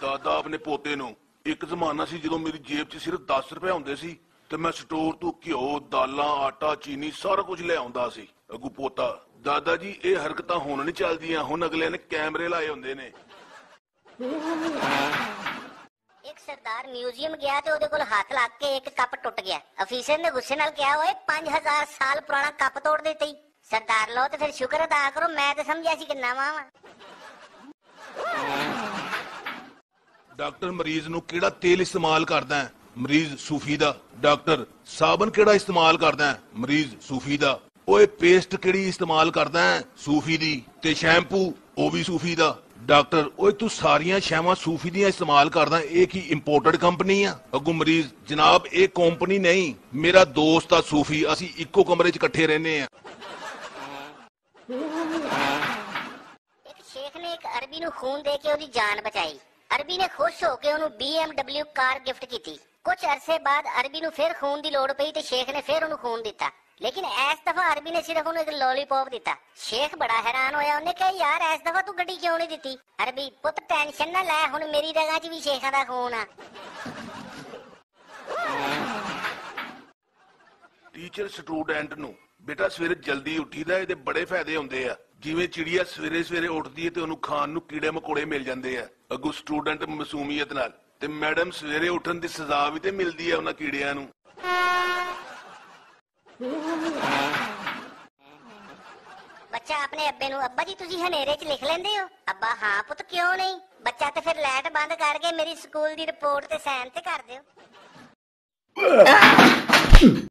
ਦਾਦਾ ਆਪਣੇ ਪੋਤੇ ਨੂੰ। ਇੱਕ ਜ਼ਮਾਨਾ ਸੀ ਜਦੋਂ ਮੇਰੀ ਜੇਬ 'ਚ ਸਿਰਫ 10 ਰੁਪਏ ਹੁੰਦੇ ਸੀ ਤੇ ਮੈਂ ਸਟੋਰ ਤੋਂ ਘਿਓ, ਦਾਲਾਂ, ਆਟਾ, ਚੀਨੀ ਸਾਰਾ ਕੁਝ ਲੈ ਆਉਂਦਾ ਸੀ। ਅਗੂ ਪੋਤਾ, ਦਾਦਾ ਜੀ, ਇਹ ਹਰਕਤਾਂ ਹੁਣ ਨਹੀਂ ਚੱਲਦੀਆਂ, ਹੁਣ ਅਗਲੇ ਨੇ ਕੈਮਰੇ ਲਾਏ ਹੁੰਦੇ ਨੇ। ਇੱਕ ਸਰਦਾਰ ਮਿਊਜ਼ੀਅਮ ਗਿਆ ਤੇ ਉਹਦੇ ਕੋਲ ਹੱਥ ਲੱਗ ਕੇ ਇੱਕ ਕੱਪ ਟੁੱਟ ਗਿਆ। ਅਫੀਸਰ ਨੇ ਗੁੱਸੇ ਨਾਲ ਕਿਹਾ, ਓਏ 5000 ਸਾਲ ਪੁਰਾਣਾ ਕੱਪ ਤੋੜ ਦਿੱਤਾ ਈ। ਸਰਦਾਰ ਲੋ ਤੇ ਫਿਰ ਸ਼ੁਕਰ ਅਦਾ ਕਰੋ, ਮੈਂ ਤਾਂ ਸਮਝਿਆ ਸੀ ਕਿ ਨਵਾਂ ਵਾ। ਡਾਕਟਰ ਮਰੀਜ਼ ਨੂੰ ਕਿਹੜਾ ਤੇਲ ਇਸਤੇਮਾਲ ਕਰਦਾ ਹੈ? ਮਰੀਜ਼ ਸੂਫੀ ਦਾ। ਡਾਕਟਰ ਸਾਬਣ ਕਿਹੜਾ ਇਸਤੇਮਾਲ ਕਰਦਾ ਹੈ? ਮਰੀਜ਼ ਸੂਫੀ ਦਾ। ਓਏ ਪੇਸਟ ਕਿਹੜੀ ਇਸਤੇਮਾਲ ਕਰਦਾ ਹੈ? ਸੂਫੀ ਦੀ। ਤੇ ਸ਼ੈਂਪੂ, ਉਹ ਵੀ ਸੂਫੀ ਦਾ। ਡਾਕਟਰ, ਓਏ ਤੂੰ ਸਾਰੀਆਂ ਸ਼ੈਵਾਂ ਸੂਫੀ ਦੀਆਂ ਇਸਤੇਮਾਲ ਕਰਦਾ ਇਹ ਕੀ ਇੰਪੋਰਟਡ ਕੰਪਨੀ ਆ? ਅੱਗੂ ਮਰੀਜ਼, ਜਨਾਬ, ਇਹ ਕੰਪਨੀ ਨਹੀਂ। ਮੇਰਾ ਦੋਸਤ ਆ ਸੂਫੀ। ਅਸੀਂ ਇੱਕੋ ਕਮਰੇ 'ਚ ਇਕੱਠੇ ਰਹਿੰਦੇ ਆ। ਇੱਕ ਸ਼ੇਖ ਨੇ ਇੱਕ ਅਰਬੀ ਨੂੰ ਖੂਨ ਦੇ ਕੇ ਉਹਦੀ ਜਾਨ ਬਚਾਈ। ਅਰਬੀ ਨੇ ਖੁਸ਼ ਹੋ ਕੇ ਉਹਨੂੰ BMW ਕਾਰ ਗਿਫਟ ਕੀਤੀ। ਕੁਝ ਅਰਸੇ ਬਾਅਦ ਅਰਬੀ ਨੂੰ ਫਿਰ ਖੂਨ ਦੀ ਲੋੜ ਪਈ ਤੇ ਸ਼ੇਖ ਨੇ ਫਿਰ ਉਹਨੂੰ ਖੂਨ ਦਿੱਤਾ। ਲੇਕਿਨ ਇਸ ਦਫਾ ਅਰਬੀ ਨੇ ਸਿਰਫ ਉਹਨੂੰ ਇੱਕ ਲੋਲੀਪੌਪ ਦਿੱਤਾ। ਸ਼ੇਖ ਬੜਾ ਹੈਰਾਨ ਹੋਇਆ। ਉਹਨੇ ਕਿਹਾ, ਯਾਰ, ਇਸ ਦਫਾ ਤੂੰ ਗੱਡੀ ਕਿਉਂ ਨਹੀਂ ਦਿੱਤੀ? ਅਰਬੀ, ਪੁੱਤ ਟੈਨਸ਼ਨ ਨਾ ਲੈ। ਹੁਣ ਮੇਰੀ ਰਗਾਂ 'ਚ ਵੀ ਸ਼ੇਖਾਂ ਦਾ ਖੂਨ ਆ। ਟੀਚਰ ਸਟੂਡੈਂਟ ਨੂੰ। ਬੇਟਾ, ਸਵੇਰੇ ਜਲਦੀ ਉੱਠੀਦਾ। ਇਹਦੇ ਬੜੇ ਫਾਇਦੇ ਹੁੰਦੇ ਆ। ਜਿਵੇਂ ਚਿੜੀਆ ਸਵੇਰੇ ਸਵੇਰੇ ਉੱਠਦੀ ਹੈ ਤੇ ਉਹਨੂੰ ਖਾਣ ਨੂੰ ਕੀੜੇ ਮકોੜੇ ਮਿਲ ਜਾਂਦੇ ਆ। ਅੱਗੂ ਸਟੂਡੈਂਟ ਮਾਸੂਮੀਅਤ ਨਾਲ। ਤੇ ਮੈਡਮ ਸਵੇਰੇ ਉੱਠਣ ਦੀ ਸਜ਼ਾ ਵੀ ਤੇ ਮਿਲਦੀ ਹੈ ਉਹਨਾਂ ਕੀੜਿਆਂ ਨੂੰ। ਬੱਚਾ ਆਪਣੇ ਅੱਬੇ ਨੂੰ, ਅੱਬਾ ਜੀ ਤੁਸੀਂ ਹਨੇਰੇ 'ਚ ਲਿਖ ਲੈਂਦੇ ਹੋ? ਅੱਬਾ, ਹਾਂ ਪੁੱਤ, ਕਿਉਂ ਨਹੀਂ? ਬੱਚਾ ਤੇ ਫਿਰ ਲਾਈਟ ਬੰਦ ਕਰਕੇ ਮੇਰੀ ਸਕੂਲ ਦੀ ਰਿਪੋਰਟ ਤੇ ਸਾਈਨ ਤੇ ਕਰ ਦਿਓ।